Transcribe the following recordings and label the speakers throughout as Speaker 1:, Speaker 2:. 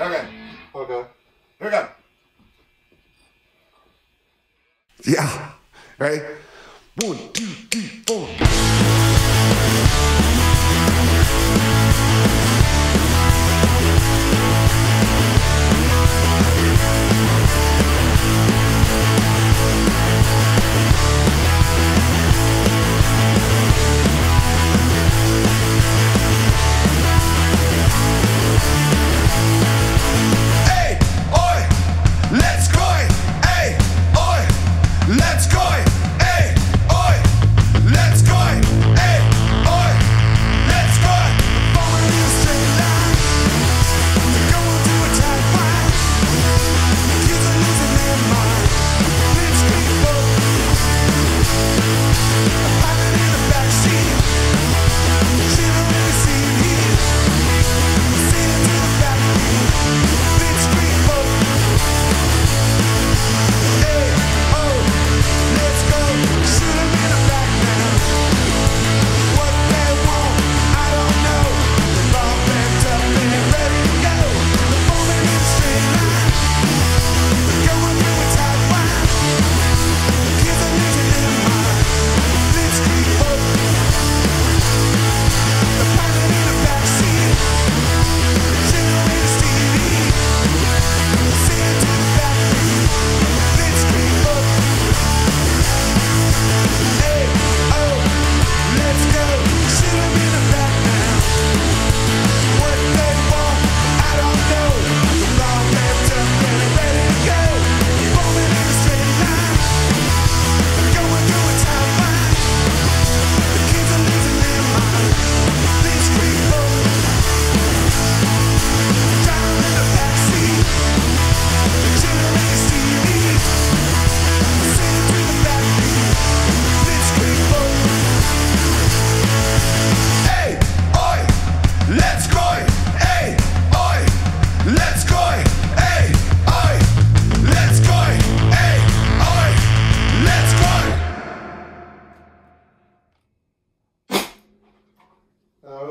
Speaker 1: Okay. Okay. Here we go.
Speaker 2: Yeah. Right? One, two, three, four.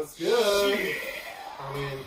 Speaker 1: What's good? Shit. I mean,